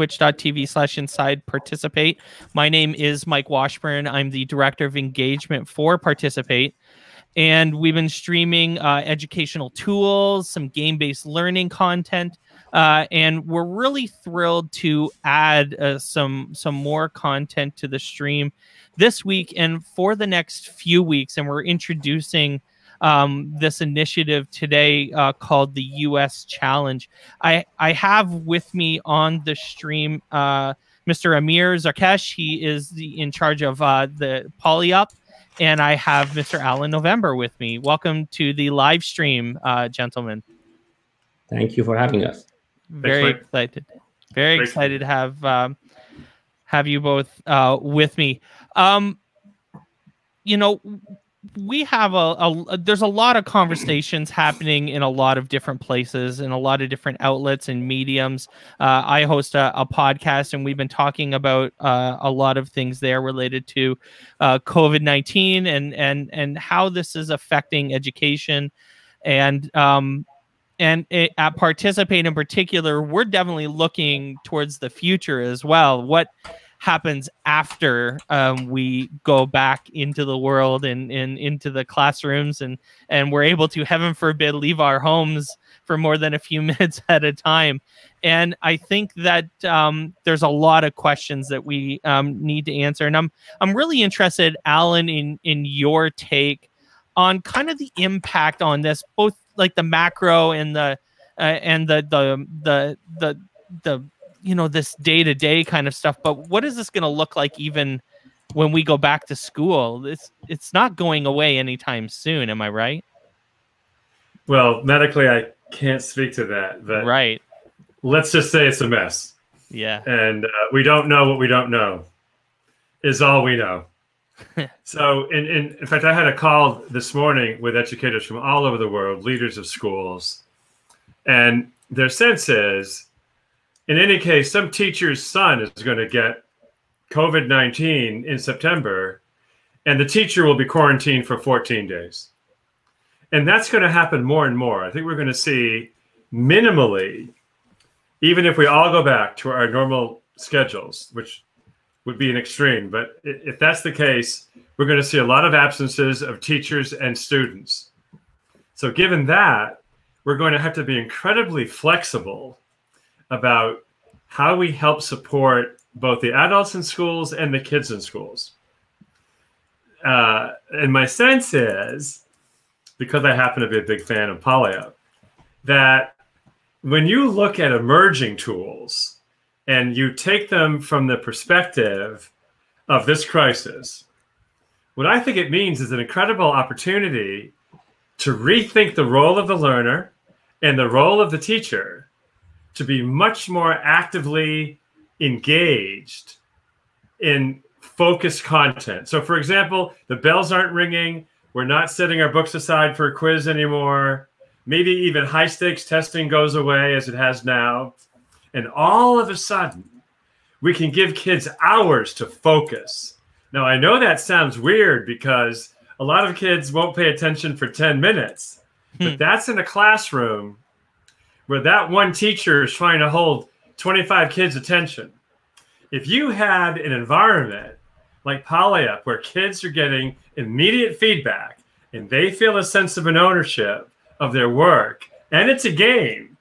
twitch.tv slash inside participate. My name is Mike Washburn. I'm the director of engagement for Participate. And we've been streaming uh, educational tools, some game based learning content. Uh, and we're really thrilled to add uh, some some more content to the stream this week and for the next few weeks. And we're introducing um, this initiative today uh, called the U.S. Challenge. I I have with me on the stream uh, Mr. Amir Zarkesh. He is the, in charge of uh, the PolyUp, and I have Mr. Alan November with me. Welcome to the live stream, uh, gentlemen. Thank you for having us. Very Thanks, excited. Very Thanks. excited to have um, have you both uh, with me. Um, you know, we have a, a, there's a lot of conversations happening in a lot of different places in a lot of different outlets and mediums. Uh, i host a, a, podcast and we've been talking about uh, a lot of things there related to uh, covid-19 and and and how this is affecting education. And um and it, at participate in particular we're definitely looking towards the future as well. What happens after um, we go back into the world and, and into the classrooms and and we're able to heaven forbid leave our homes for more than a few minutes at a time. And i think that um, there's a lot of questions that we um, need to answer. And i'm i'm really interested alan in in your take on kind of the impact on this both like the macro and the uh, and the the the the the you know this day to day kind of stuff but what is this going to look like even when we go back to school? It's it's not going away anytime soon am i right? Well medically i can't speak to that but right. let's just say it's a mess. Yeah. And uh, we don't know what we don't know is all we know. So in, in, in fact i had a call this morning with educators from all over the world leaders of schools and their sense is in any case, some teacher's son is going to get COVID 19 in September, and the teacher will be quarantined for 14 days. And that's going to happen more and more. I think we're going to see minimally, even if we all go back to our normal schedules, which would be an extreme, but if that's the case, we're going to see a lot of absences of teachers and students. So, given that, we're going to have to be incredibly flexible about how we help support both the adults in schools and the kids in schools. Uh, and my sense is, because I happen to be a big fan of PolyUp, that when you look at emerging tools and you take them from the perspective of this crisis, what I think it means is an incredible opportunity to rethink the role of the learner and the role of the teacher to be much more actively engaged in focused content. So, for example, the bells aren't ringing. We're not setting our books aside for a quiz anymore. Maybe even high stakes testing goes away as it has now. And all of a sudden, we can give kids hours to focus. Now, I know that sounds weird because a lot of kids won't pay attention for 10 minutes, but hmm. that's in a classroom where that one teacher is trying to hold 25 kids' attention. If you had an environment like PolyUp where kids are getting immediate feedback and they feel a sense of an ownership of their work, and it's a game,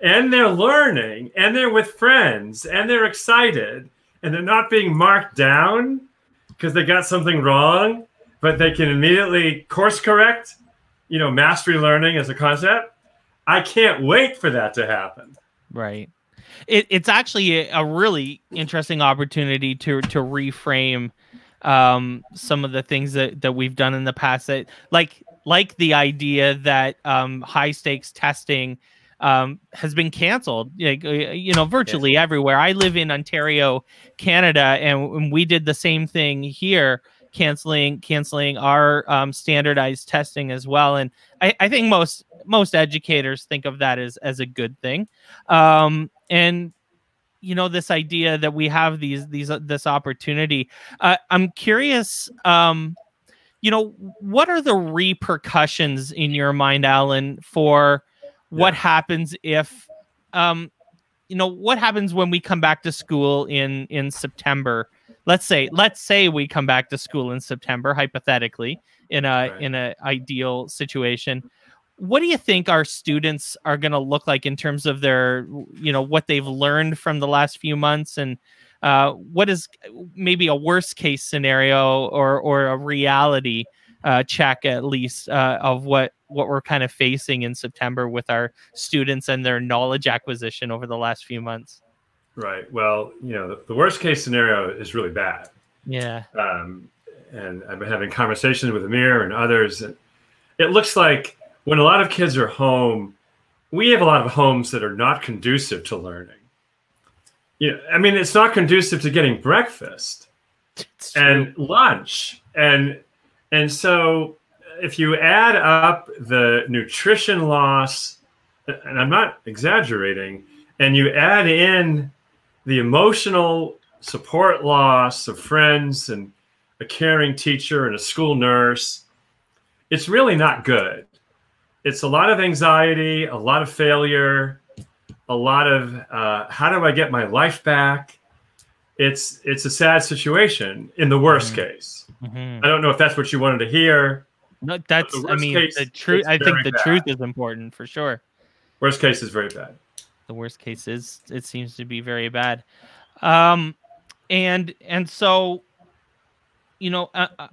and they're learning, and they're with friends, and they're excited, and they're not being marked down because they got something wrong, but they can immediately course correct, you know, mastery learning as a concept I can't wait for that to happen. Right. It, it's actually a, really interesting opportunity to to reframe um, some of the things that, that we've done in the past that like like the idea that um, high stakes testing um, has been canceled like, uh, you know virtually yeah. everywhere i live in ontario canada and we did the same thing here canceling canceling our um, standardized testing as well. And I, I, think most most educators think of that as as a good thing. Um, and you know this idea that we have these these uh, this opportunity. Uh, I'm curious. Um, you know what are the repercussions in your mind, Alan, for what yeah. happens if um, you know what happens when we come back to school in in September let's say let's say we come back to school in September hypothetically in a right. in a ideal situation what do you think our students are going to look like in terms of their you know what they've learned from the last few months and uh, what is maybe a worst case scenario or or a reality uh, check at least uh, of what what we're kind of facing in September with our students and their knowledge acquisition over the last few months. Right. Well, you know, the, the worst case scenario is really bad. Yeah. Um, and I've been having conversations with Amir and others, and it looks like when a lot of kids are home, we have a lot of homes that are not conducive to learning. You know, I mean, it's not conducive to getting breakfast and lunch and and so if you add up the nutrition loss, and I'm not exaggerating, and you add in the emotional support loss of friends and a caring teacher and a school nurse, it's really not good. It's a lot of anxiety, a lot of failure, a lot of uh, how do I get my life back? It's it's a sad situation in the worst mm-hmm. case. Mm-hmm. I don't know if that's what you wanted to hear. No, that's I mean case, the truth. I think the bad. truth is important for sure. Worst case is very bad. The worst case is it seems to be very bad, um, and and so, you know, uh, uh,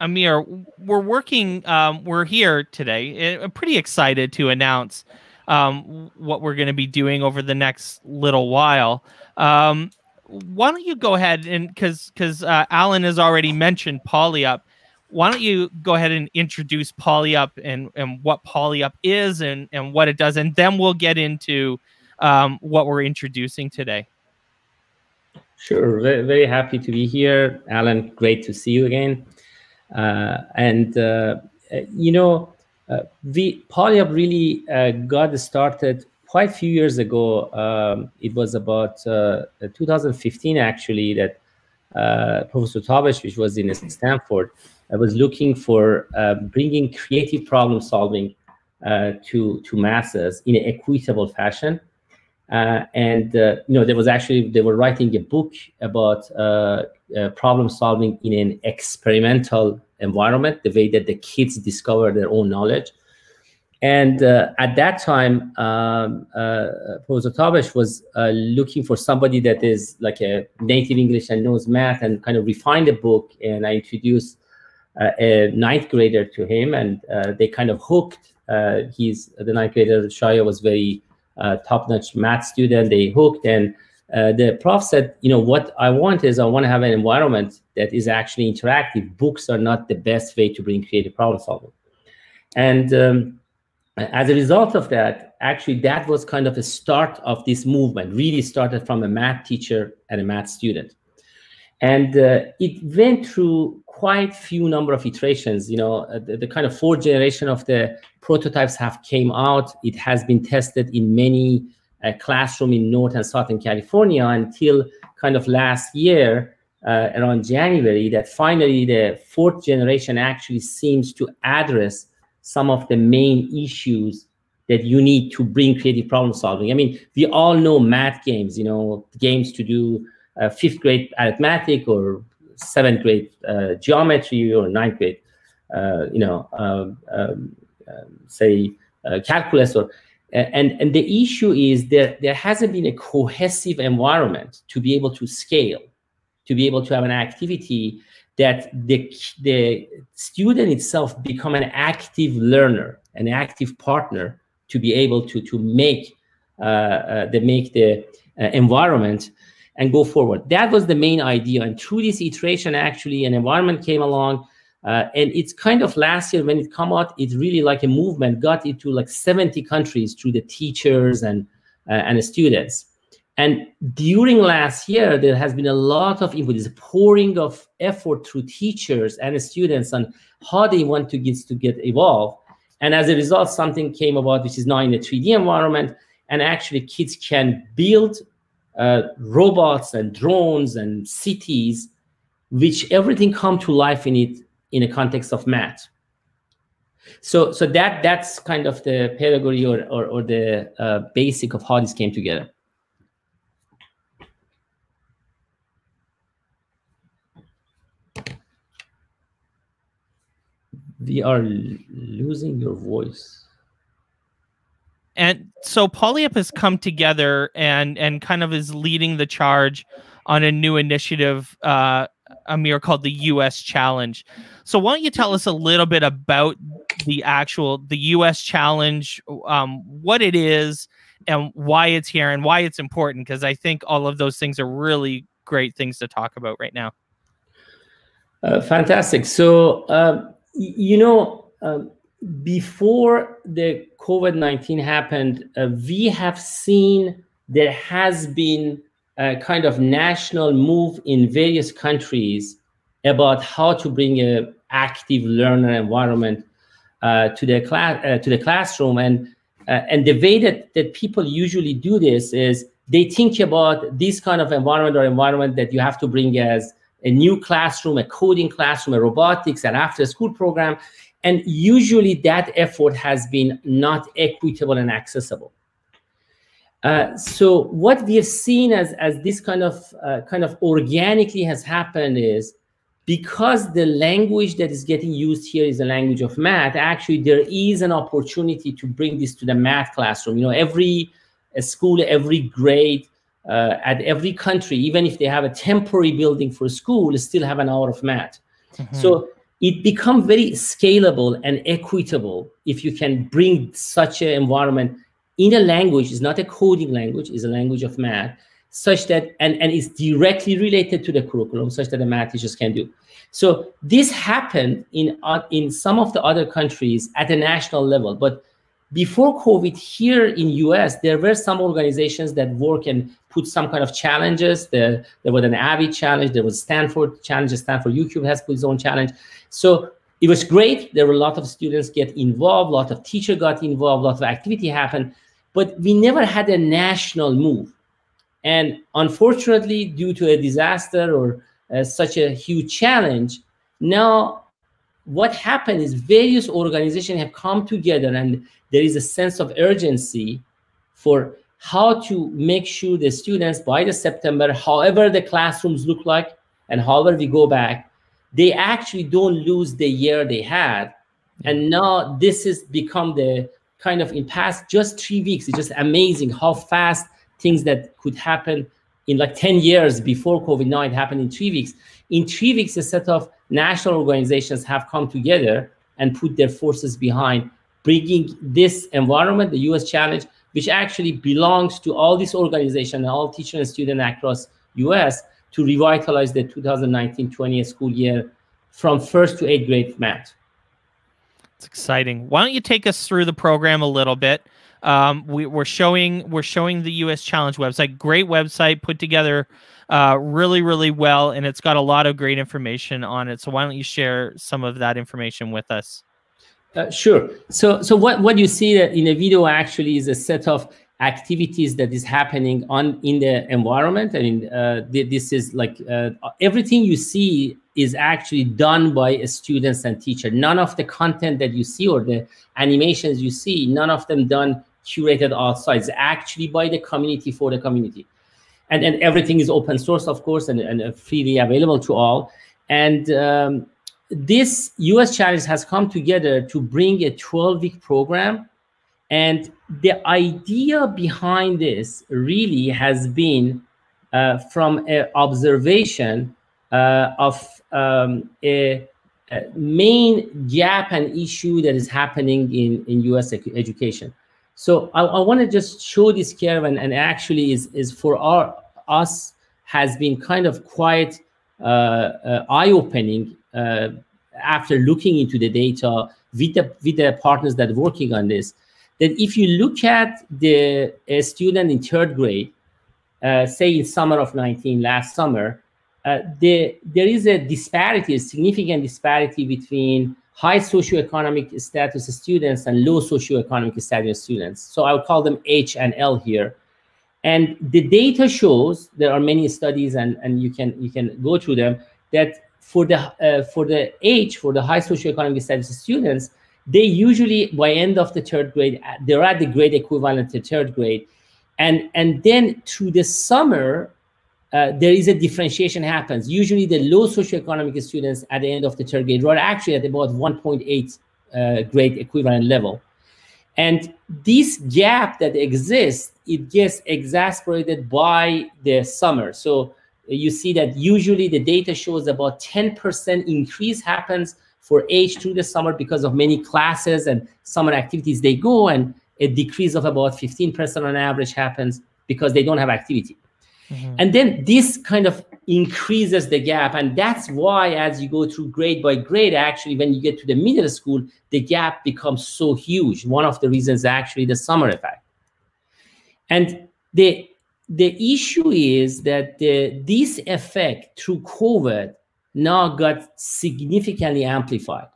Amir, we're working. Um, we're here today. I'm pretty excited to announce um, what we're going to be doing over the next little while. Um, why don't you go ahead and because because uh, Alan has already mentioned PolyUp. Why don't you go ahead and introduce PolyUp and and what PolyUp is and and what it does, and then we'll get into um, what we're introducing today. Sure, very happy to be here, Alan. Great to see you again. Uh, and uh, you know, uh, we PolyUp really uh, got started quite a few years ago, um, it was about uh, 2015 actually, that uh, Professor Tabesh, which was in Stanford, I was looking for uh, bringing creative problem solving uh, to to masses in an equitable fashion. Uh, and uh, you know, there was actually they were writing a book about problem solving in an experimental environment, the way that the kids discover their own knowledge. And uh, at that time, um, uh, Professor Tabesh was uh, looking for somebody that is like a native English and knows math and kind of refine the book. And I introduced uh, a ninth grader to him, and uh, they kind of hooked. Uh, he's the ninth grader, Shaya, was very top-notch math student. They hooked, and the prof said, "You know what I want is I want to have an environment that is actually interactive. Books are not the best way to bring creative problem solving." And um, as a result of that, actually, that was kind of the start of this movement, really started from a math teacher and a math student. And uh, it went through quite few number of iterations. You know, uh, the, the, kind of fourth generation of the prototypes have came out. It has been tested in many uh, classroom in North and Southern California until kind of last year, uh, around January, that finally the fourth generation actually seems to address some of the main issues that you need to bring creative problem solving. I mean, we all know math games, you know, games to do uh, fifth grade arithmetic or seventh grade uh, geometry or ninth grade, uh, you know, um, um, um say uh, calculus or and and the issue is that there hasn't been a cohesive environment to be able to scale, to be able to have an activity that the, the student itself become an active learner, an active partner to be able to, to make, uh, uh, the, make the uh, environment and go forward. That was the main idea. And through this iteration, actually, an environment came along. Uh, and it's kind of last year when it come out, it's really like a movement, got into like 70 countries through the teachers and, uh, and students. And during last year, there has been a lot of input, this pouring of effort through teachers and students on how they want to get to get evolved. And as a result, something came about which is now in a 3D environment, and actually kids can build uh, robots and drones and cities, which everything come to life in it in a context of math. So, so that that's kind of the pedagogy or or, or the uh, basic of how this came together. We are losing your voice. And so Polyup has come together and and kind of is leading the charge on a new initiative, uh, Amir, called the U.S. Challenge. So why don't you tell us a little bit about the actual the U.S. Challenge, um, what it is, and why it's here, and why it's important? Because I think all of those things are really great things to talk about right now. Uh, fantastic. So uh, you know. Um, before the COVID 19 happened, uh, we have seen there has been a kind of national move in various countries about how to bring a active learner environment uh, to the class uh, to the classroom and uh, and the way that, that people usually do this is they think about this kind of environment or environment that you have to bring as a new classroom, a coding classroom, a robotics, an after school program. And usually that effort has been not equitable and accessible. Uh, so what we have seen as, as this kind of uh, kind of organically has happened is because the language that is getting used here is the language of math, actually there is an opportunity to bring this to the math classroom. You know, every uh, school, every grade, uh, at every country, even if they have a temporary building for a school, still have an hour of math. Mm-hmm. So it becomes very scalable and equitable if you can bring such an environment in a language is not a coding language is a language of math such that and and is directly related to the curriculum such that the math teachers can do. So this happened in uh, in some of the other countries at a national level but before covid here in us there were some organizations that work and put some kind of challenges there, there was an avi challenge there was stanford challenge stanford youcubed has put its own challenge so it was great. There were a lot of students get involved, a lot of teacher got involved, a lot of activity happened, but we never had a national move. And unfortunately, due to a disaster or uh, such a huge challenge, now what happened is various organizations have come together and there is a sense of urgency for how to make sure the students by the September, however the classrooms look like and however we go back, they actually don't lose the year they had. And now this has become the kind of in past just three weeks. It's just amazing how fast things that could happen in like 10 years before COVID-19 happened in three weeks. In three weeks, a set of national organizations have come together and put their forces behind bringing this environment, the US challenge, which actually belongs to all these organizations and all teachers and students across US to revitalize the 2019-20 school year from first to eighth grade math. It's exciting. Why don't you take us through the program a little bit? Um, we, are showing we're showing the U.S. Challenge website. Great website, put together uh, really really well, and it's got a lot of great information on it. So why don't you share some of that information with us? Uh, sure. So so what what you see in a video actually is a set of activities that is happening on in the environment I mean, uh, this is like uh, everything you see is actually done by students and teacher none of the content that you see or the animations you see none of them done curated outside it's actually by the community for the community and and everything is open source of course and, and freely available to all and um, this us challenge has come together to bring a 12 week program and the idea behind this really has been uh, from an observation uh, of um, a, a, main gap and issue that is happening in, in US education. So I, I want to just show this here and, and actually is, is for our us has been kind of quite uh, uh eye-opening uh, after looking into the data with the, with the partners that are working on this. That if you look at the student in third grade, uh, say in summer of 19, last summer, uh, the, there is a disparity, a significant disparity between high socioeconomic status students and low socioeconomic status students. So I would call them H and L here. And the data shows there are many studies, and, and you can you can go through them that for the uh, for the H for the high socioeconomic status students, they usually by end of the third grade they're at the grade equivalent to third grade and and then through the summer uh, there is a differentiation happens. Usually the low socioeconomic students at the end of the third grade are actually at about 1.8 uh, grade equivalent level. And this gap that exists it gets exacerbated by the summer. So you see that usually the data shows about 10% increase happens for H through the summer because of many classes and summer activities they go and a decrease of about 15% on average happens because they don't have activity mm-hmm. and then this kind of increases the gap and that's why as you go through grade by grade actually when you get to the middle school the gap becomes so huge one of the reasons actually the summer effect and the the issue is that the, this effect through covid now got significantly amplified.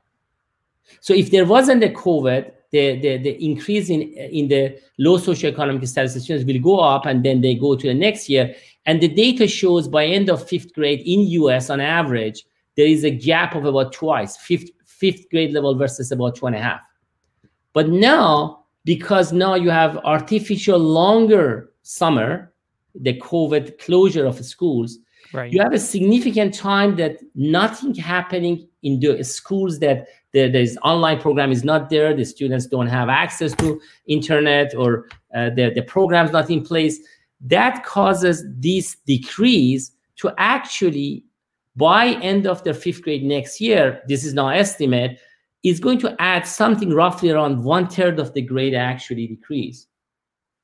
So if there wasn't a COVID, the, the, the increase in, in the low socioeconomic status students will go up and then they go to the next year. And the data shows by end of fifth grade in US on average, there is a gap of about twice, fifth, fifth grade level versus about two and a half. But now, because now you have artificial longer summer, the COVID closure of schools, Right. You have a significant time that nothing happening in the schools that the, online program is not there. The students don't have access to internet or uh, the, the program's not in place. That causes this decrease to actually by end of the fifth grade next year, this is now estimate, is going to add something roughly around one third of the grade actually decrease.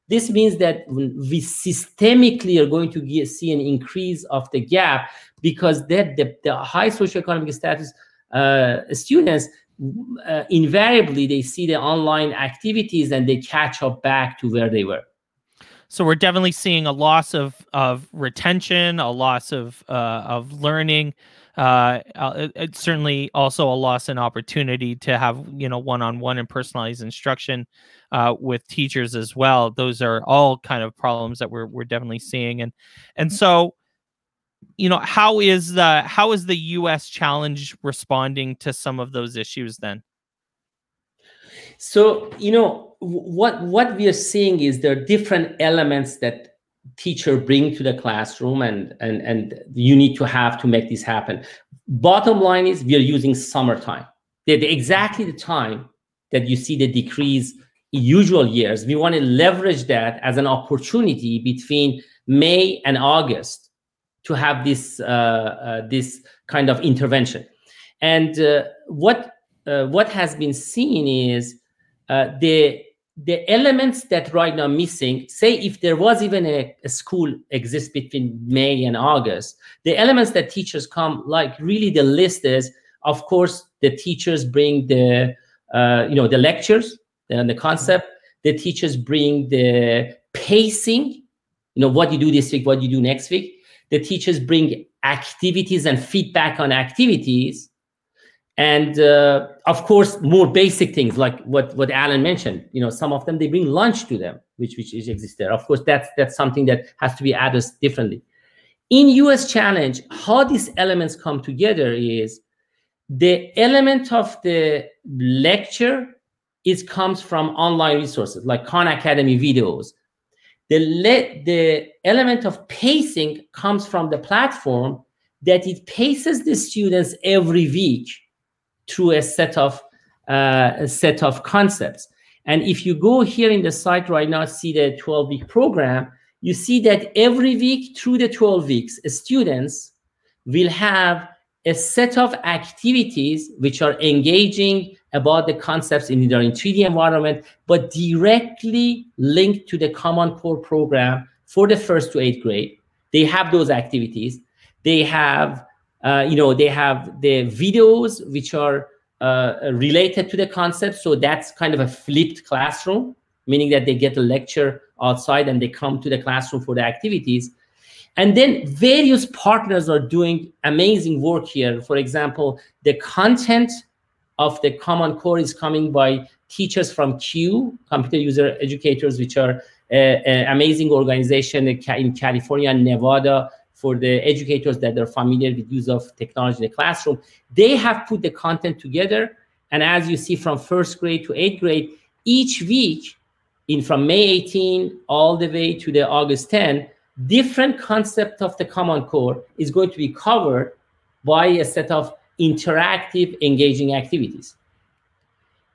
This means that we systemically are going to get, see an increase of the gap because that the, the high socioeconomic status uh, students uh, invariably they see the online activities and they catch up back to where they were. So we're definitely seeing a loss of of retention, a loss of uh, of learning. Uh, uh it's certainly also a loss in opportunity to have you know one on one and personalized instruction uh, with teachers as well. Those are all kind of problems that we're we're definitely seeing, and and so you know how is the how is the U.S. challenge responding to some of those issues then? So you know what what we are seeing is there are different elements that teacher bring to the classroom and and and you need to have to make this happen bottom line is we are using summertime the, the exactly the time that you see the decrease in usual years, we want to leverage that as an opportunity between May and August to have this uh, uh, this kind of intervention. And uh, what uh, what has been seen is uh, the the elements that right now missing. Say if there was even a, a school exists between May and August, the elements that teachers come like really the list is of course the teachers bring the uh, you know the lectures and the concept. The teachers bring the pacing, you know, what you do this week, what you do next week. The teachers bring activities and feedback on activities. And uh, of course, more basic things like what, what Alan mentioned. You know, some of them they bring lunch to them, which which exists there. Of course, that's that's something that has to be addressed differently. In US Challenge, how these elements come together is the element of the lecture it comes from online resources like Khan Academy videos. The, le- the element of pacing comes from the platform that it paces the students every week through a set of uh, a set of concepts. And if you go here in the site right now, see the 12 week program, you see that every week through the 12 weeks, students will have a set of activities which are engaging about the concepts in either in 3D environment, but directly linked to the Common Core program for the first to eighth grade. They have those activities. They have, uh, you know, they have the videos which are uh, related to the concept. So that's kind of a flipped classroom, meaning that they get a lecture outside and they come to the classroom for the activities. And then various partners are doing amazing work here. For example, the content of the Common Core is coming by teachers from CUE, Computer User Educators, which are an amazing organization in California and Nevada for the educators that are familiar with use of technology in the classroom. They have put the content together And as you see from first grade to eighth grade, each week in from May 18 all the way to the August 10, different concept of the Common Core is going to be covered by a set of interactive, engaging activities.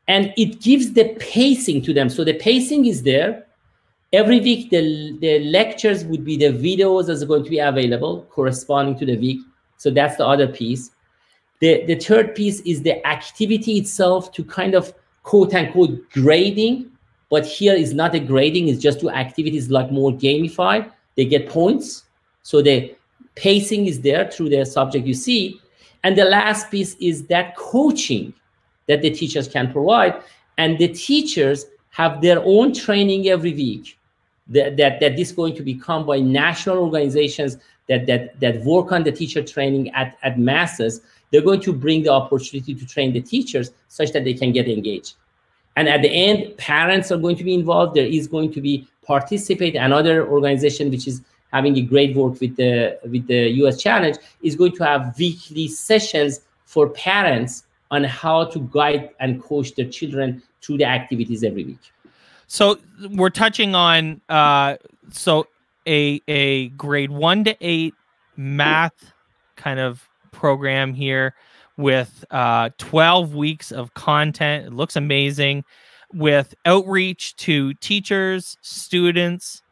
And it gives the pacing to them. So the pacing is there. Every week, the, the lectures would be the videos that are going to be available corresponding to the week. So that's the other piece. The, the third piece is the activity itself to kind of quote unquote grading. But here is not a grading, it's just two activities like more gamified. They get points. So the pacing is there through the subject you see. And the last piece is that coaching that the teachers can provide. And the teachers have their own training every week that, that, that this is going to become by national organizations that, that, that work on the teacher training at, at masses. They're going to bring the opportunity to train the teachers such that they can get engaged. And at the end, parents are going to be involved. There is going to be participate. Another organization which is having a great work with the with the US Challenge is going to have weekly sessions for parents on how to guide and coach their children through the activities every week. So we're touching on uh, so a a grade one to eight math kind of program here with uh, 12 weeks of content. It looks amazing with outreach to teachers, students,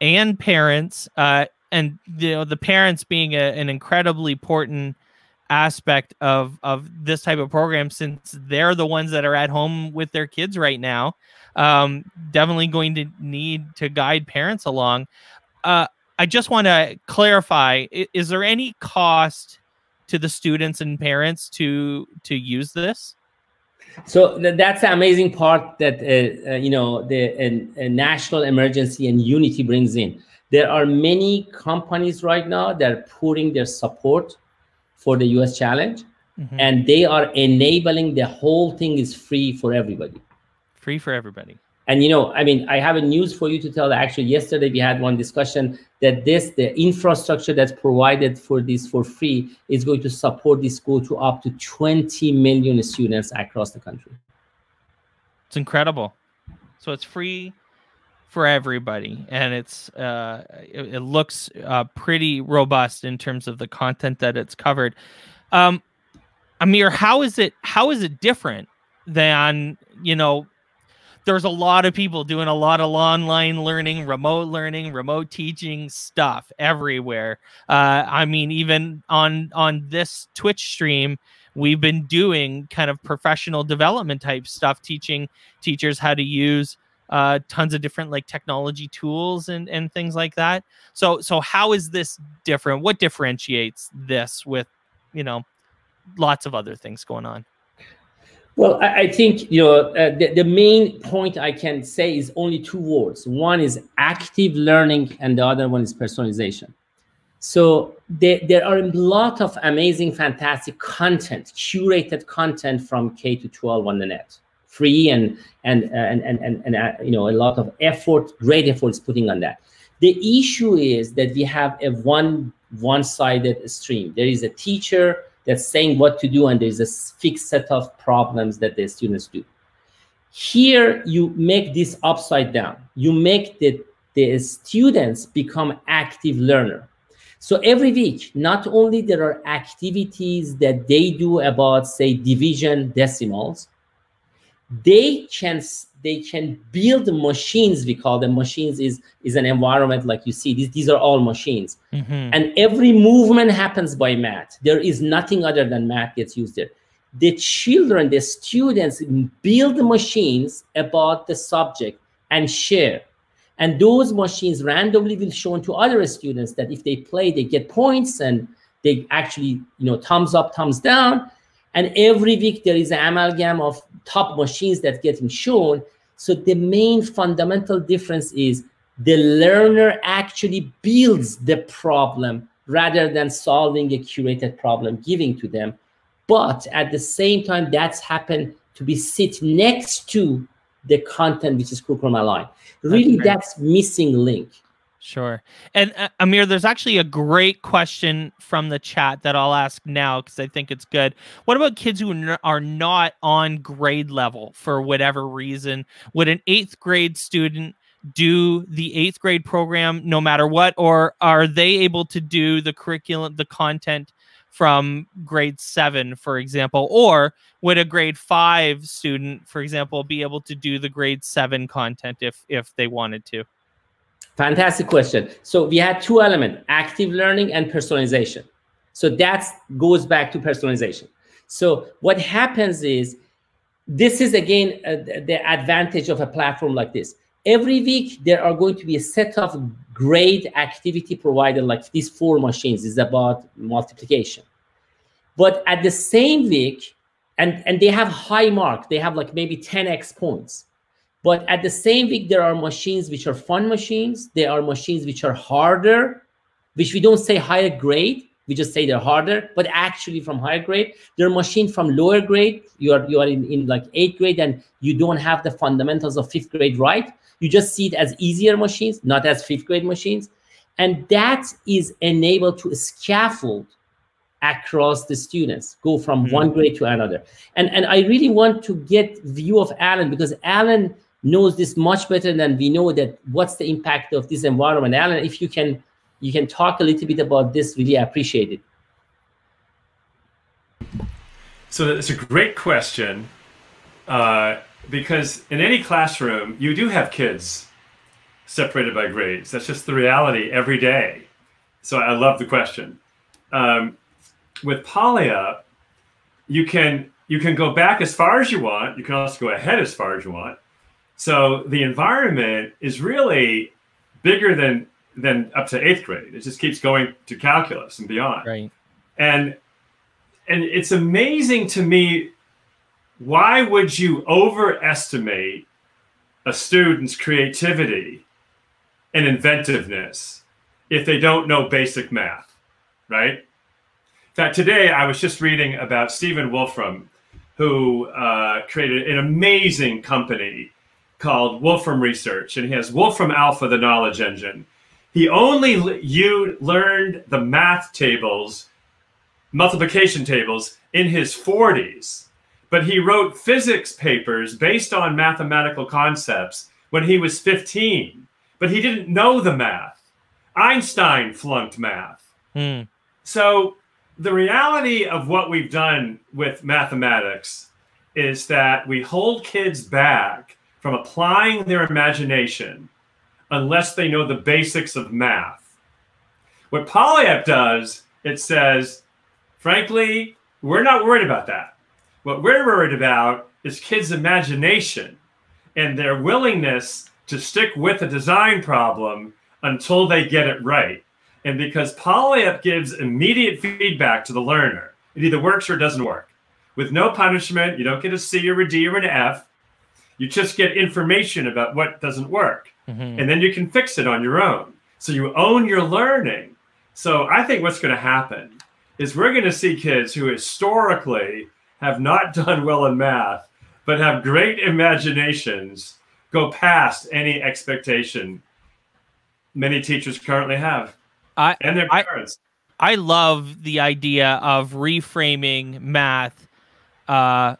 and parents. Uh, and you know the parents being a, an incredibly important aspect of of this type of program since they're the ones that are at home with their kids right now um, definitely going to need to guide parents along. Uh, i just want to clarify is, is there any cost to the students and parents to to use this? So th- that's the amazing part that uh, uh, you know the uh, national emergency and unity brings in. There are many companies right now that are putting their support for the us challenge mm-hmm. and they are enabling the whole thing is free for everybody free for everybody. And you know i mean i have a news for you to tell. Actually yesterday we had one discussion that this the infrastructure that's provided for this for free is going to support this school to up to 20 million students across the country. It's incredible. So it's free for everybody. And it's uh it, it looks uh pretty robust in terms of the content that it's covered. Um amir how is it how is it different than you know there's a lot of people doing a lot of online learning, remote learning, remote teaching stuff everywhere. Uh, I mean, even on on this Twitch stream, we've been doing kind of professional development type stuff, teaching teachers how to use uh, tons of different like technology tools and and things like that. So so how is this different? What differentiates this with you know lots of other things going on? Well, I, I think you know uh, the, the main point I can say is only two words. One is active learning, and the other one is personalization. So there, there are a lot of amazing, fantastic content, curated content from K to 12 on the net, free and and and and and, and uh, you know a lot of effort, great efforts putting on that. The issue is that we have a one one-sided stream. There is a teacher that's saying what to do and there's a fixed set of problems that the students do. Here you make this upside down. You make the, the students become active learner. So every week not only there are activities that they do about say division decimals they can they can build machines we call them. Machines is is an environment like you see these, these are all machines. Mm-hmm. and every movement happens by math. There is nothing other than math gets used there. The children the students build machines about the subject and share. And those machines randomly will show to other students that if they play they get points and they actually you know thumbs up thumbs down and every week there is an amalgam of top machines that getting shown. So the main fundamental difference is the learner actually builds the problem rather than solving a curated problem giving to them. But at the same time, that's happened to be sit next to the content which is curriculum aligned. Really, that's, that's missing link. Sure. And uh, Amir, there's actually a great question from the chat that I'll ask now because I think it's good. What about kids who are not on grade level for whatever reason? Would an eighth grade student do the eighth grade program no matter what, or are they able to do the curriculum, the content from grade seven, for example? Or would a grade five student, for example, be able to do the grade seven content if if they wanted to? Fantastic question. So we had two elements, active learning and personalization. So that goes back to personalization. So what happens is, this is again uh, the advantage of a platform like this. Every week, there are going to be a set of great activity provided like these four machines is about multiplication. But at the same week, and, and they have high mark, they have like maybe 10x points. But at the same week, there are machines which are fun machines. There are machines which are harder, which we don't say higher grade. We just say they're harder, but actually from higher grade. There are machines from lower grade. You are you are in, in like eighth grade and you don't have the fundamentals of fifth grade right. You just see it as easier machines, not as fifth grade machines. And that is enabled to scaffold across the students, go from mm -hmm. one grade to another. And, and I really want to get view of Alan because Alan knows this much better than we know that what's the impact of this environment. Alan, if you can you can talk a little bit about this, really appreciate it. So it's a great question uh, because in any classroom, you do have kids separated by grades. That's just the reality every day. So I love the question. Um, with PolyUp, you can you can go back as far as you want. You can also go ahead as far as you want. So the environment is really bigger than than up to eighth grade. It just keeps going to calculus and beyond. Right. And and it's amazing to me why would you overestimate a student's creativity and inventiveness if they don't know basic math, right? In fact, today I was just reading about Stephen Wolfram, who uh, created an amazing company called Wolfram Research, and he has Wolfram Alpha, the knowledge engine. He only you learned the math tables, multiplication tables, in his 40s, but he wrote physics papers based on mathematical concepts when he was 15. But he didn't know the math. Einstein flunked math. Hmm. So the reality of what we've done with mathematics is that we hold kids back from applying their imagination unless they know the basics of math. What PolyUp does, it says, frankly, we're not worried about that. What we're worried about is kids' imagination and their willingness to stick with a design problem until they get it right. And because PolyUp gives immediate feedback to the learner, it either works or it doesn't work. With no punishment, you don't get a C or a D or an F. You just get information about what doesn't work, mm-hmm. and then you can fix it on your own. So you own your learning. So I think what's going to happen is we're going to see kids who historically have not done well in math, but have great imaginations go past any expectation many teachers currently have I, and their parents. I, I love the idea of reframing math uh,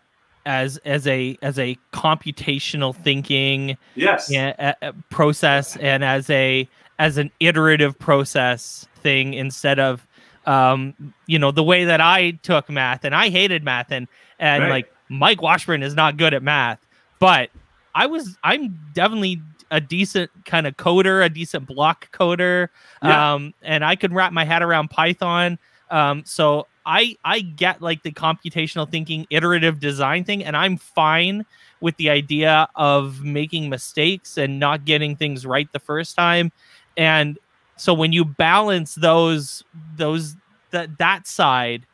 as as a as a computational thinking yes a, a process and as a as an iterative process thing instead of um you know the way that I took math and I hated math and and right. like Mike Washburn is not good at math but I was I'm definitely a decent kind of coder a decent block coder yeah. um and I could wrap my head around Python um so I I get like the computational thinking, iterative design thing, and I'm fine with the idea of making mistakes and not getting things right the first time. And so when you balance those those that that side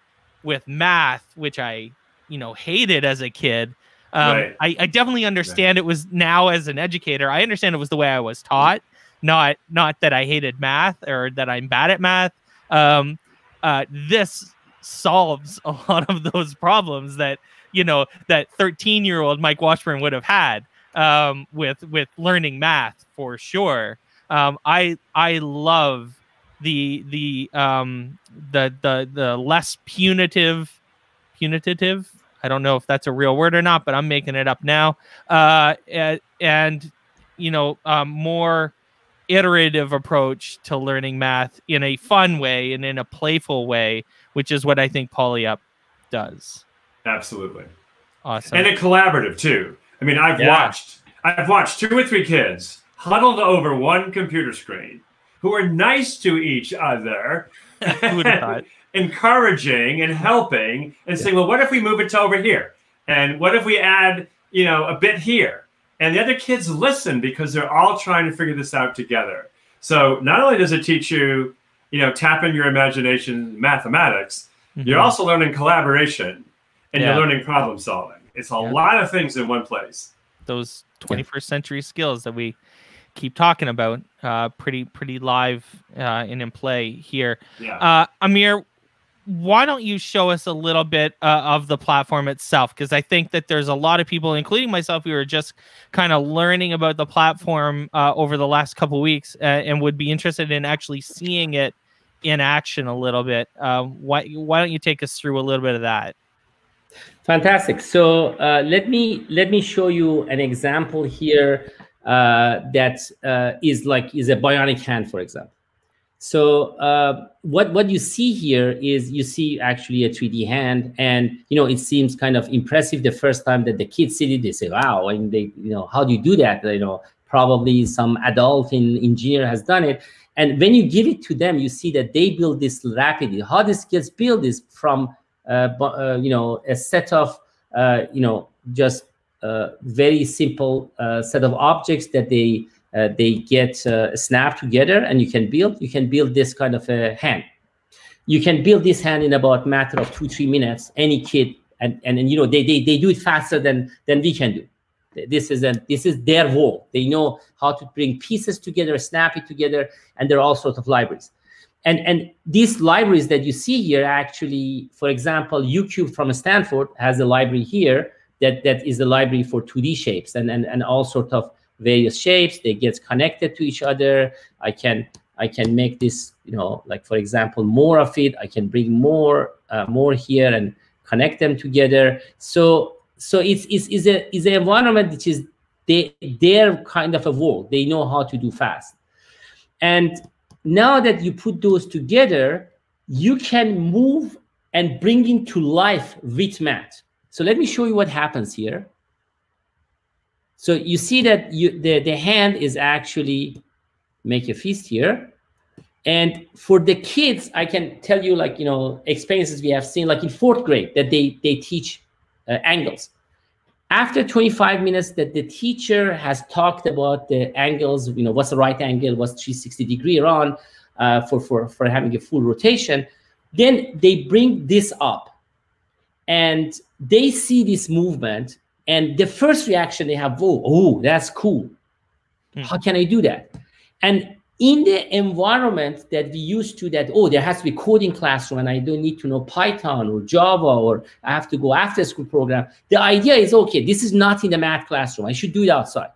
with math, which I you know hated as a kid, um, right. I, I definitely understand right. it was now as an educator. I understand it was the way I was taught, not not that I hated math or that I'm bad at math. Um, uh, this solves a lot of those problems that you know that 13 year old Mike Washburn would have had um, with with learning math for sure. Um, I I love the the um the the the less punitive punitive I don't know if that's a real word or not, but I'm making it up now. Uh, and, you know, um, more iterative approach to learning math in a fun way and in a playful way, which is what I think PolyUp does. Absolutely. Awesome. And a collaborative too. I mean, I've Yeah. watched I've watched two or three kids huddled over one computer screen who are nice to each other. Who would have thought? encouraging and helping and saying, well, what if we move it to over here? And what if we add, you know, a bit here? And the other kids listen because they're all trying to figure this out together. So not only does it teach you, you know, tapping your imagination, mathematics, you're Mhm. also learning collaboration and Yeah. you're learning problem solving. It's a Yeah. lot of things in one place. those 21st century skills that we keep talking about uh pretty pretty live uh and in play here Yeah. uh amir why don't you show us a little bit uh, of the platform itself because i think that there's a lot of people including myself who are just kind of learning about the platform uh, over the last couple weeks uh, and would be interested in actually seeing it in action a little bit uh, why why don't you take us through a little bit of that Fantastic. So uh, let me let me show you an example here uh, that uh, is like is a bionic hand, for example. So uh, what what you see here is you see actually a 3D hand, and you know it seems kind of impressive the first time that the kids see it. They say, "Wow!" and they you know how do you do that? You know probably some adult in engineer has done it. And when you give it to them, you see that they build this rapidly. How these kids build is from uh, uh, you know a set of uh, you know just uh, very simple uh, set of objects that they uh, they get snapped together and you can build. You can build this kind of a hand. You can build this hand in about matter of two three minutes any kid and and, and you know they, they they do it faster than than we can do this is a this is their world they know how to bring pieces together snap it together and there are all sorts of libraries. And and these libraries that you see here actually for example youcubed from stanford has a library here that that is a library for 2d shapes and and, and all sort of various shapes. They get connected to each other. I can i can make this you know like for example more of it. I can bring more uh, more here and connect them together. So so it's it's, it's a is an environment which is they their kind of a world they know how to do fast and now that you put those together, you can move and bring into life with math. So let me show you what happens here. So you see that you, the, the hand is actually make a fist here. And for the kids, I can tell you like, you know, experiences we have seen like in fourth grade that they, they teach uh, angles. After 25 minutes that the teacher has talked about the angles you know what's the right angle what's 360 degree around uh, for, for for having a full rotation then they bring this up. And they see this movement and the first reaction they have oh, oh that's cool. Hmm. how can i do that? And in the environment that we used to that oh there has to be coding classroom and i don't need to know python or java or i have to go after school program. The idea is okay this is not in the math classroom. I should do it outside.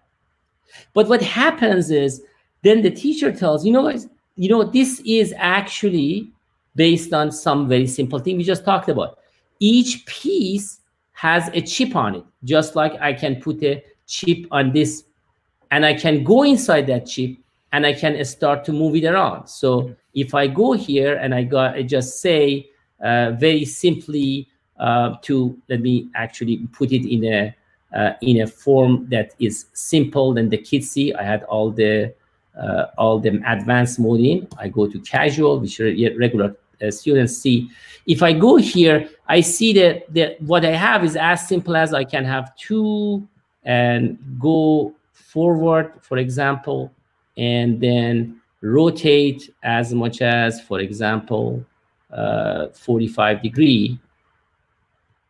But what happens is then the teacher tells you know guys you know this is actually based on some very simple thing we just talked about. Each piece has a chip on it just like i can put a chip on this and i can go inside that chip and I can start to move it around. So if I go here and I got I just say uh, very simply uh, to let me actually put it in a uh, in a form that is simple then the kids see. I had all the uh, all the advanced mode in. I go to casual, which re- regular uh, students see. If I go here, I see that that what I have is as simple as I can have two and go forward, for example, and then rotate as much as, for example, uh, 45 degree.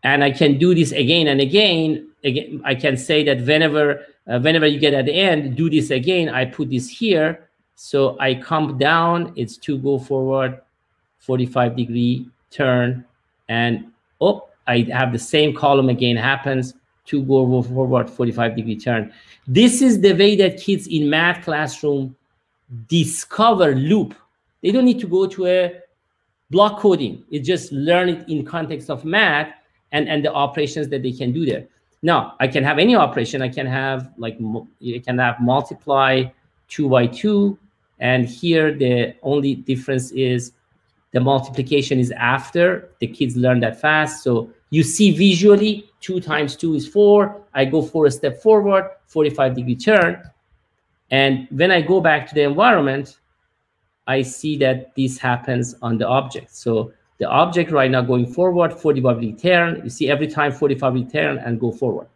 And I can do this again and again. Again, I can say that whenever uh, whenever you get at the end, do this again. I put this here. So I come down, it's to go forward, 45 degree turn, and oh, I have the same column again happens, to go forward, 45 degree turn. This is the way that kids in math classroom discover loop. They don't need to go to a block coding. It just learn it in context of math and, and the operations that they can do there. Now, I can have any operation. I can have like, you can have multiply two by two. And here the only difference is the multiplication is after the kids learn that fast. So you see visually two times two is four. I go for a step forward, 45 degree turn. And when I go back to the environment, I see that this happens on the object. So the object right now going forward, 45 degree turn. You see every time 45 degree turn and go forward.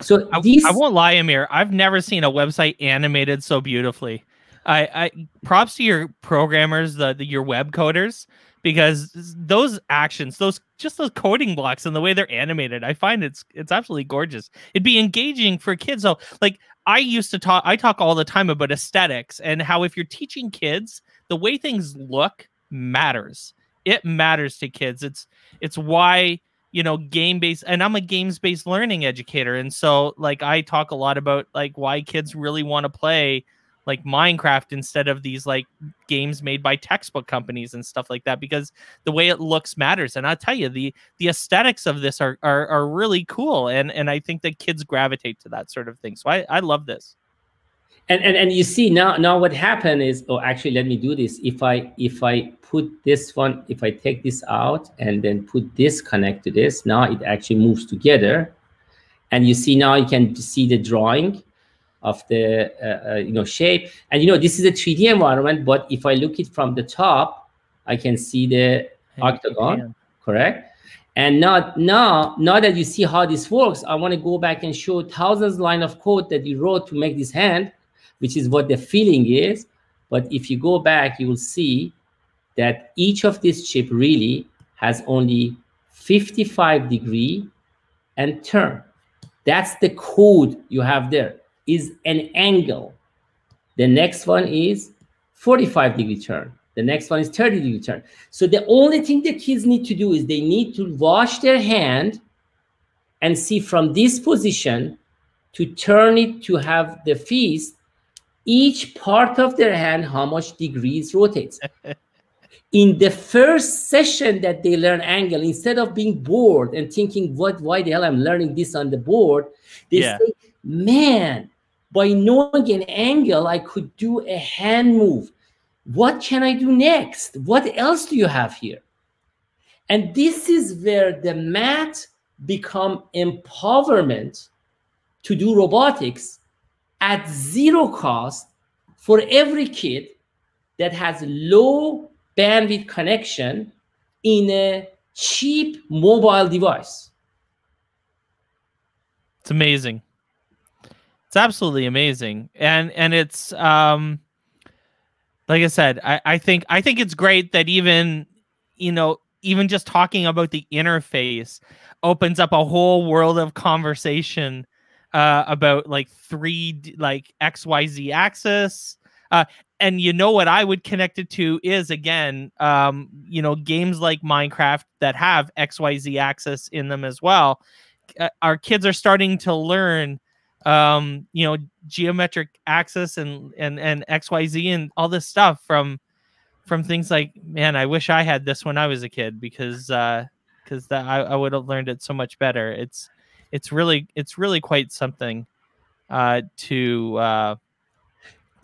So I, these, I won't lie, Amir. I've never seen a website animated so beautifully. I, I props to your programmers, the, the your web coders, because those actions, those just those coding blocks and the way they're animated, I find it's it's absolutely gorgeous. It'd be engaging for kids. So like I used to talk, I talk all the time about aesthetics and how if you're teaching kids, the way things look matters. It matters to kids. It's it's why you know game based and i'm a games based learning educator and so like i talk a lot about like why kids really want to play like minecraft instead of these like games made by textbook companies and stuff like that because the way it looks matters. And i'll tell you the the aesthetics of this are are, are really cool. And and i think that kids gravitate to that sort of thing. So i i love this. And, and and you see now now what happened is oh actually let me do this. If i if i put this one if i take this out and then put this connect to this now it actually moves together. And you see now you can see the drawing of the uh, uh, you know shape and you know this is a 3d environment but if i look it from the top i can see the octagon correct and now now now that you see how this works i want to go back and show thousands line of code that you wrote to make this hand which is what the feeling is. But if you go back, you will see that each of this chip really has only 55 degree and turn. That's the code you have there is an angle. The next one is 45 degree turn. The next one is 30 degree turn. So the only thing the kids need to do is they need to wash their hand and see from this position to turn it to have the feast each part of their hand how much degrees rotates. in the first session that they learn angle, instead of being bored and thinking, "What? Why the hell I'm learning this on the board?" They yeah. say, "Man, by knowing an angle, I could do a hand move. What can I do next? What else do you have here?" And this is where the math become empowerment to do robotics at zero cost for every kid that has low bandwidth connection in a cheap mobile device. It's amazing. It's absolutely amazing. And and it's um like I said, I, I think I think it's great that even you know, even just talking about the interface opens up a whole world of conversation uh, about like three like XYZ axis. Uh, and you know what I would connect it to is again, um, you know, games like Minecraft that have XYZ axis in them as well. Uh, our kids are starting to learn, um, you know, geometric axis and and and XYZ and all this stuff from from things like, man, I wish I had this when I was a kid because uh, because that I, I would have learned it so much better. It's it's really it's really quite something uh, to uh,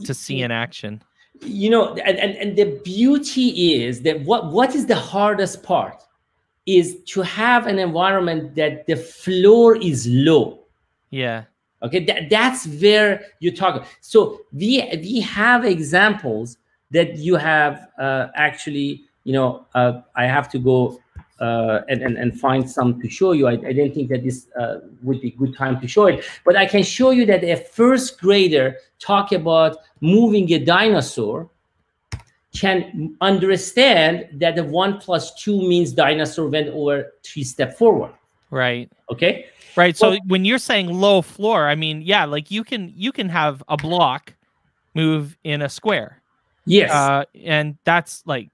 to see in action. You know, and, and, and the beauty is that what what is the hardest part is to have an environment that the floor is low. Yeah. Okay, that, that's where you talk. So we we have examples that you have uh, actually. You know, uh, I have to go uh, and, and, and find some to show you. I, I didn't think that this uh, would be good time to show it, but I can show you that a first grader talk about moving a dinosaur can understand that the one plus two means dinosaur went over three step forward. Right. Okay. Right. So well, when you're saying low floor, I mean, yeah, like you can you can have a block move in a square. Yes. Uh, and that's like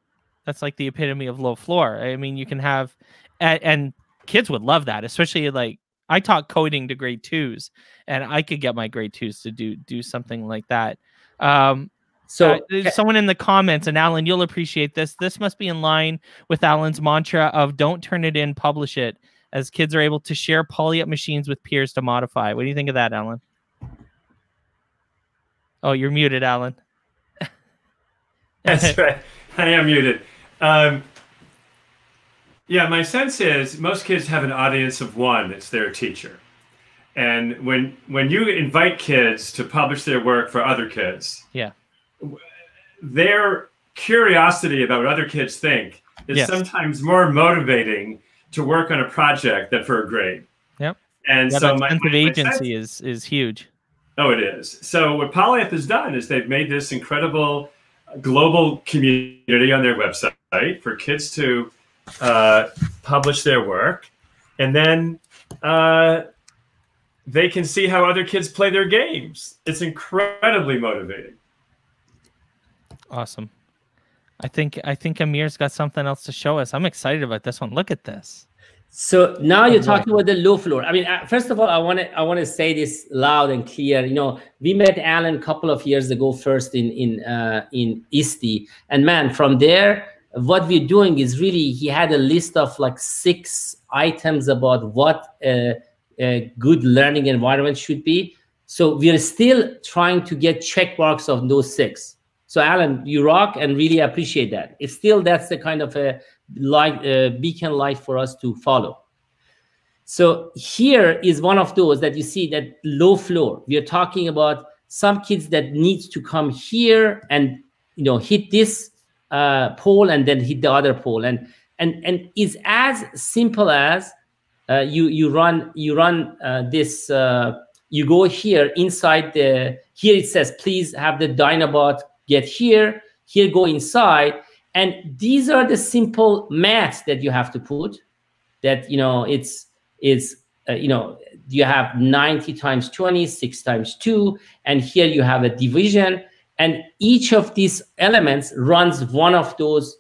that's like the epitome of low floor. I mean, you can have, and, and kids would love that, especially like I taught coding to grade twos, and I could get my grade twos to do do something like that. Um, So uh, someone in the comments, and Alan, you'll appreciate this. This must be in line with Alan's mantra of "Don't turn it in, publish it." As kids are able to share PolyUp machines with peers to modify. What do you think of that, Alan? Oh, you're muted, Alan. That's right. I am muted. Um, yeah, my sense is most kids have an audience of one. It's their teacher. And when when you invite kids to publish their work for other kids, yeah, their curiosity about what other kids think is yes. sometimes more motivating to work on a project than for a grade. Yep. And yeah, so my, sense of agency is is huge. Oh, it is. So what PolyUp has done is they've made this incredible global community on their website for kids to uh, publish their work, and then uh, they can see how other kids play their games. It's incredibly motivating. Awesome. I think I think Amir's got something else to show us. I'm excited about this one. Look at this. So now you're talking about the low floor. I mean, uh, first of all, I want to I want to say this loud and clear. You know, we met Alan a couple of years ago, first in in uh, in ISTE, and man, from there, what we're doing is really he had a list of like six items about what a, a good learning environment should be. So we are still trying to get check marks of those six. So Alan, you rock and really appreciate that. It's still that's the kind of a light, uh, beacon light for us to follow. So here is one of those that you see that low floor. We are talking about some kids that needs to come here and you know hit this uh, pole and then hit the other pole and and and is as simple as uh, you you run you run uh, this uh, you go here inside the here it says please have the Dynabot get here, here go inside. And these are the simple maths that you have to put that, you know, it's, it's, uh, you know, you have 90 times 20, six times two, and here you have a division. And each of these elements runs one of those.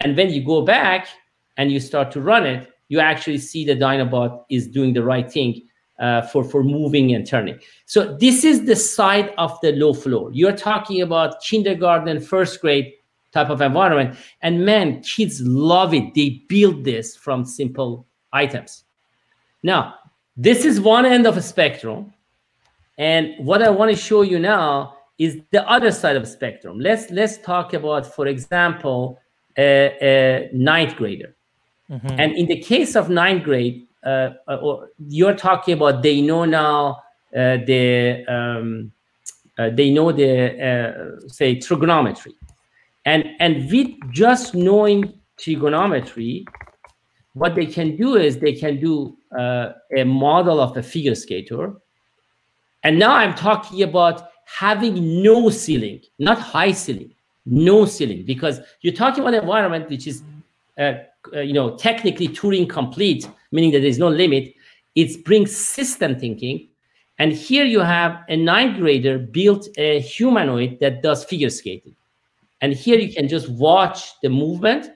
And when you go back and you start to run it, you actually see the Dynabot is doing the right thing uh, for, for moving and turning. So this is the side of the low floor. You're talking about kindergarten, first grade type of environment. And man, kids love it. They build this from simple items. Now, this is one end of a spectrum. And what I want to show you now is the other side of the spectrum. Let's let's talk about, for example, a, a ninth grader. Mm -hmm. And in the case of ninth grade, or you're talking about they know now uh, the um, uh, they know the say trigonometry, and and with just knowing trigonometry, what they can do is they can do uh, a model of a figure skater. And now I'm talking about having no ceiling, not high ceiling, no ceiling, because you're talking about an environment which is, uh, uh, you know, technically Turing complete, meaning that there's no limit. It brings system thinking. And here you have a ninth grader built a humanoid that does figure skating. And here you can just watch the movement.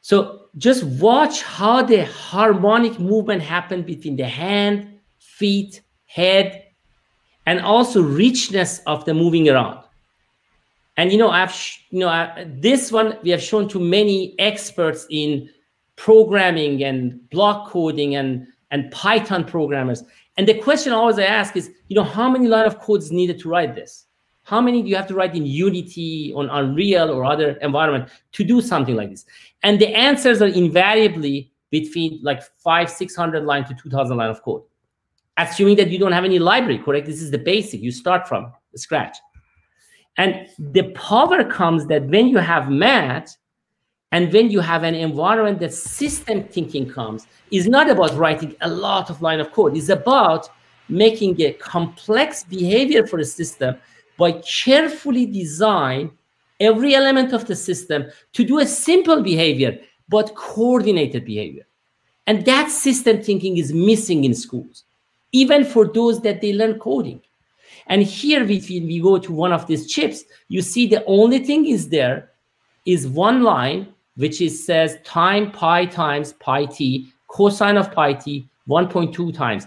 So just watch how the harmonic movement happened between the hand, feet, head, and also richness of the moving around. And you know, I've you know I, this one we have shown to many experts in programming and block coding and and Python programmers. And the question always I ask is, you know, how many line of codes needed to write this? How many do you have to write in Unity, on Unreal, or other environment to do something like this? And the answers are invariably between like five, 600 line to 2000 line of code, assuming that you don't have any library, correct? This is the basic. You start from scratch. And the power comes that when you have math, and when you have an environment that system thinking comes, is not about writing a lot of line of code. It's about making a complex behavior for a system by carefully design every element of the system to do a simple behavior, but coordinated behavior. And that system thinking is missing in schools, even for those that they learn coding. And here, we, we go to one of these chips, you see the only thing is there is one line which is says time pi times pi t, cosine of pi t 1.2 times,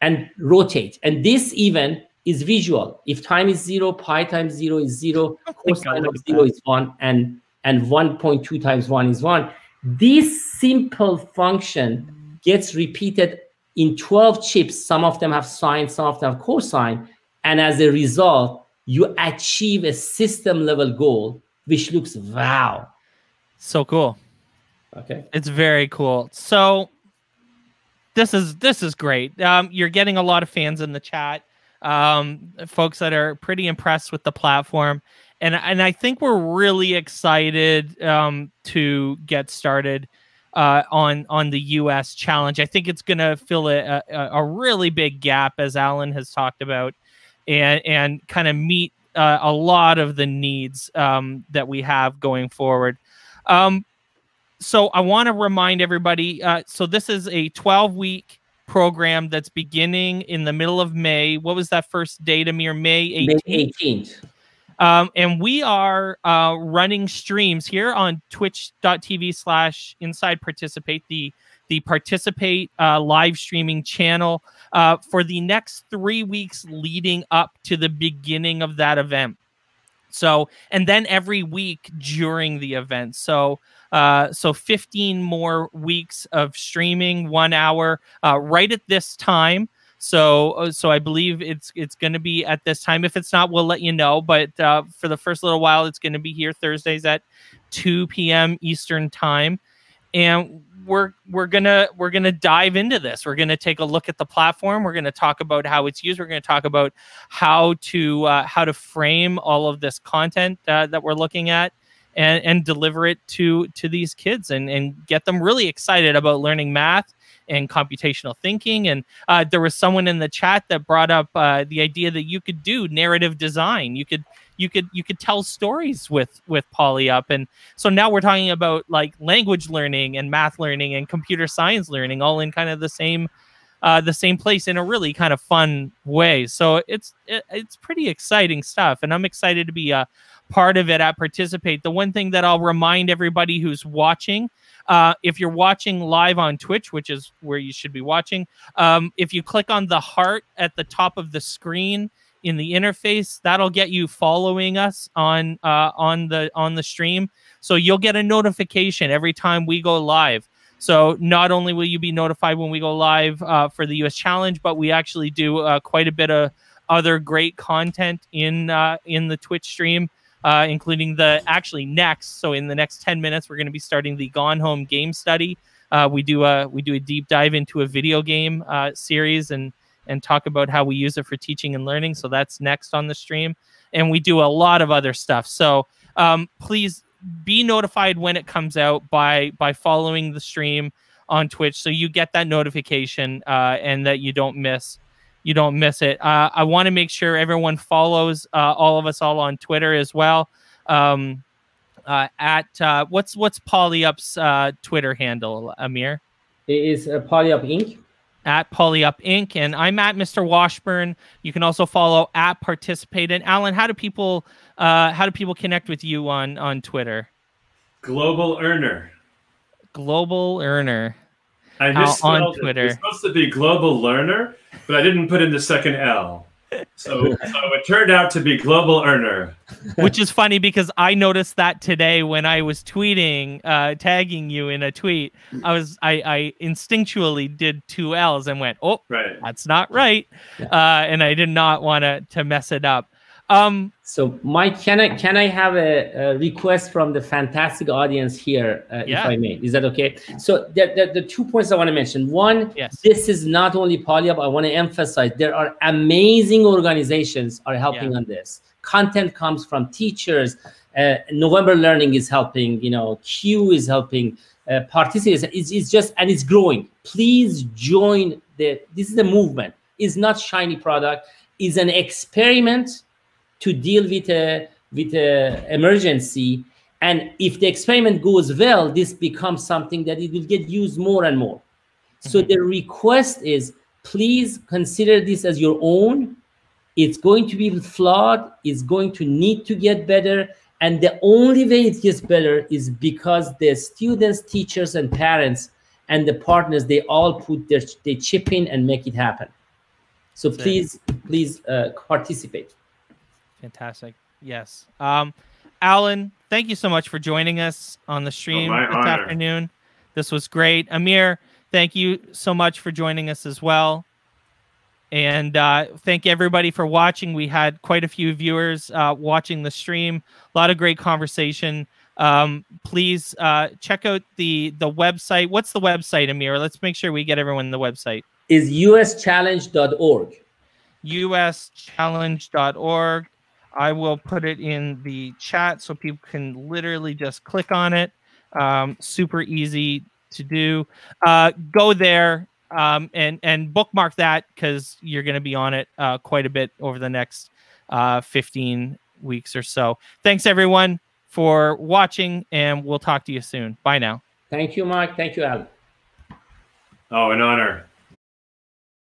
and rotate. And this even is visual. If time is zero, pi times zero is zero, cosine of zero is one, and and 1.2 times one is one. This simple function gets repeated in 12 chips. Some of them have sine, some of them have cosine, and as a result, you achieve a system level goal, which looks wow. So cool. Okay. It's very cool. So this is this is great. Um, you're getting a lot of fans in the chat, um, folks that are pretty impressed with the platform, and and I think we're really excited um, to get started uh, on on the U.S. challenge. I think it's going to fill a, a, a really big gap, as Alan has talked about, and and kind of meet uh, a lot of the needs um, that we have going forward. Um, so I want to remind everybody. Uh, so this is a 12 week program that's beginning in the middle of May. What was that first date, Amir? May 18th. May 18th. Um, and we are uh, running streams here on twitch.tv slash inside participate, the the participate uh, live streaming channel uh, for the next three weeks leading up to the beginning of that event. So, and then every week during the event. So, uh, so 15 more weeks of streaming, one hour, uh, right at this time. So, uh, so I believe it's it's going to be at this time. If it's not, we'll let you know. But uh, for the first little while, it's going to be here Thursdays at 2 p.m. Eastern time, and we're we're gonna we're gonna dive into this. We're gonna take a look at the platform. We're gonna talk about how it's used. We're gonna talk about how to uh, how to frame all of this content uh, that we're looking at and and deliver it to to these kids and and get them really excited about learning math and computational thinking. And uh, there was someone in the chat that brought up uh, the idea that you could do narrative design. You could you could you could tell stories with with PolyUp. And so now we're talking about like language learning and math learning and computer science learning all in kind of the same uh, the same place in a really kind of fun way. So it's it, it's pretty exciting stuff, and I'm excited to be a part of it at Participate. The one thing that I'll remind everybody who's watching. Uh, if you're watching live on Twitch, which is where you should be watching, um, if you click on the heart at the top of the screen in the interface, that'll get you following us on uh, on the on the stream. So you'll get a notification every time we go live. So not only will you be notified when we go live uh, for the U.S. Challenge, but we actually do uh, quite a bit of other great content in uh, in the Twitch stream uh, including the actually next. So in the next 10 minutes, we're going to be starting the Gone Home game study. Uh, we do a we do a deep dive into a video game series and and talk about how we use it for teaching and learning. So that's next on the stream, and we do a lot of other stuff. So um, please be notified when it comes out by by following the stream on Twitch, so you get that notification uh, and that you don't miss you don't miss it. Uh, I want to make sure everyone follows uh, all of us all on Twitter as well. Um, uh, at uh, what's what's PolyUp's uh, Twitter handle, Amir? It is uh, PolyUp Inc. At PolyUp Inc. And I'm at Mr. Washburn. You can also follow at Participate. And Alan, how do people uh, how do people connect with you on on Twitter? Global Earner. Global Earner. I misspelled on Twitter. It. It's supposed to be Global Learner, but I didn't put in the second L. So, so it turned out to be Global Earner. Which is funny because I noticed that today when I was tweeting, uh, tagging you in a tweet. I was I, I instinctually did two L's and went, oh, right. that's not right, yeah. uh, and I did not want to to mess it up. Um, so, Mike, can I can I have a, a request from the fantastic audience here, uh, yeah. if I may? Is that okay? So, the, the, the, two points I want to mention. One, yes. this is not only PolyUp. I want to emphasize there are amazing organizations are helping yeah. on this. Content comes from teachers. Uh, November Learning is helping. You know, CUE is helping. Uh, participants. It's, it's just and it's growing. Please join the. This is a movement. It's not shiny product. It's an experiment to deal with a with a emergency. And if the experiment goes well this becomes something that it will get used more and more. So mm-hmm. the request is please consider this as your own. It's going to be flawed. It's going to need to get better. And the only way it gets better is because the students teachers and parents and the partners they all put their they chip in and make it happen. So please, please uh, participate. Fantastic. Yes. Um, Alan, thank you so much for joining us on the stream oh, this honor. afternoon. This was great. Amir, thank you so much for joining us as well. And uh, thank everybody for watching. We had quite a few viewers uh, watching the stream. A lot of great conversation. Um, please uh, check out the the website. What's the website, Amir? Let's make sure we get everyone the website. Is uschallenge.org. uschallenge.org. I will put it in the chat so people can literally just click on it. Um, super easy to do. Uh, go there um, and and bookmark that because you're going to be on it uh, quite a bit over the next uh, 15 weeks or so. Thanks everyone for watching, and we'll talk to you soon. Bye now. Thank you, Mark. Thank you, Alan. Oh, an honor.